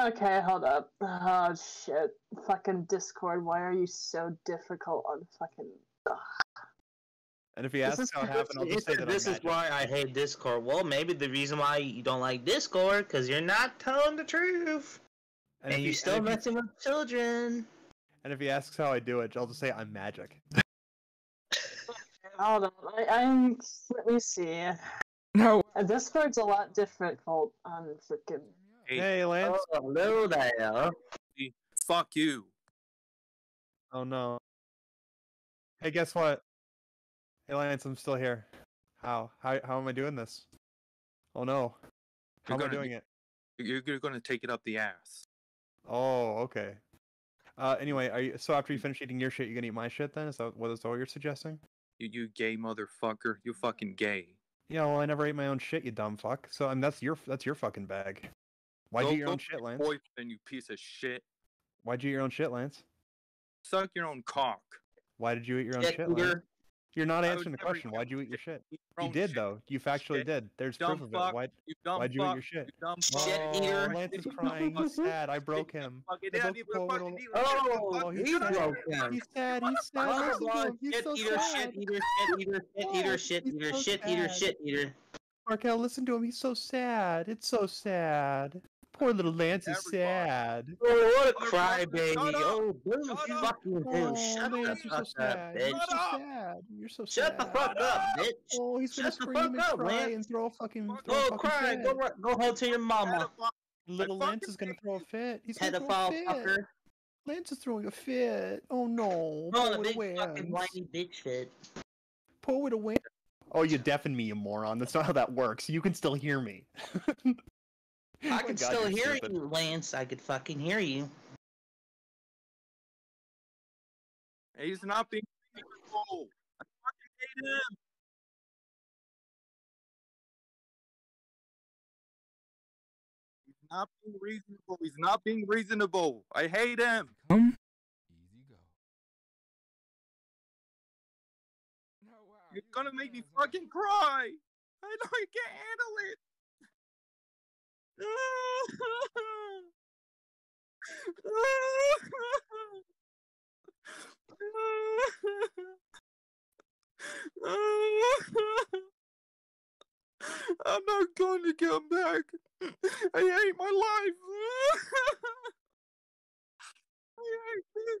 Okay, hold up. Oh shit. Fucking Discord, why are you so difficult on fucking And if he This asks is- how it happened, I'll just say that this I'm is magic. why I hate Discord. Well, maybe the reason why you don't like Discord because you're not telling the truth, And, and, if you're he, still and, if he, messing with children. and if he asks how I do it, I'll just say I'm magic. Hold on. I, I'm let me see. No. Uh, Discord's a lot difficult on freaking Hey, Hey, Lance. Oh, hello there. fuck you. Oh no. Hey, guess what? Hey, Lance, I'm still here. How? How? How am I doing this? Oh no. How You're am I gonna doing it? You're, you're gonna take it up the ass. Oh, okay. Uh, anyway, are you? So after you finish eating your shit, you're gonna eat my shit then? Is that what is that what you're suggesting? You, you gay motherfucker. You fucking gay. Yeah, well, I never ate my own shit, you dumb fuck. So, I mean, that's your that's your fucking bag. Why'd you eat your own shit, Lance? Boyfriend, you piece of shit. Why'd you eat your own shit, Lance? Suck your own cock. Why did you eat your own Shit shit, Lance? You're not answering the question. Why'd you eat your shit? Your You did shit, though. You factually shit. did. There's dumb proof of it. fuck. Why? You dumb Why'd you fuck. eat your shit? You dumb Shit eater. Oh, Lance is crying. He's sad. I broke him. Fucking I down, broke you poor fucking little- eater. Oh, Oh, he broke him. Oh, He's sad. He's sad. Oh, Listen to boy, him. He's shit so eater, sad. shit eater, shit eater, shit Oh, eater, shit eater, shit eater, sad. shit eater. Markel, listen to him. He's so sad. It's so sad. Poor little Lance is Everybody. sad. Oh, what a crybaby. shut up. Oh, boom, Shut you up. fucking Oh. Shut the Lance, you're so fuck up, sad. bitch. You're Shut so up. sad. You're so Shut the fuck up, bitch. Oh, he's gonna the scream fuck and up, cry Lance. and throw a fucking. Fuck Throw a oh, fucking cry. fit. Go, ru- go home to your mama. Pedophile. Little Lance is gonna throw a fit. He's gonna throw a Pedophile fit. fucker. Lance is throwing a fit. Oh no. Oh, Poor the little big fucking whiny bitch fit. Poor little Lance. Oh, you deafened me, you moron. That's not how that works. You can still hear me. I can God, still hear stupid. you, Lance. I could fucking hear you. He's not being reasonable. I fucking hate him. He's not being reasonable. He's not being reasonable. I hate him. Come. Easy go. No, wow, You're gonna make me fucking cry. I know I can't handle it. I'm not going to come back. I hate my life. I hate this.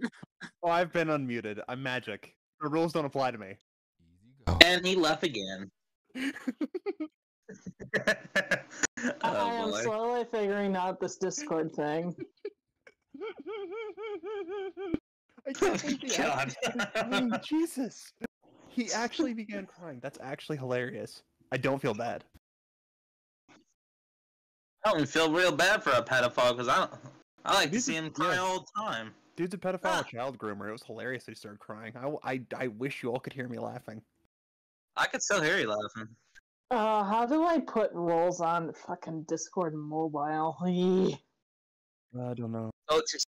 Oh, I've been unmuted. I'm magic. The rules don't apply to me. And he left again. I oh am boy. slowly figuring out this Discord thing. I can't believe he God. actually began crying. Jesus. He actually began crying. That's actually hilarious. I don't feel bad. I don't feel real bad for a pedophile because I don't. I like to see him cry yeah. all the time. Dude's a pedophile, Ah. a child groomer. It was hilarious that he started crying. I, I, I wish you all could hear me laughing. I could still hear you laughing. Uh, how do I put roles on fucking Discord mobile? I don't know. Go to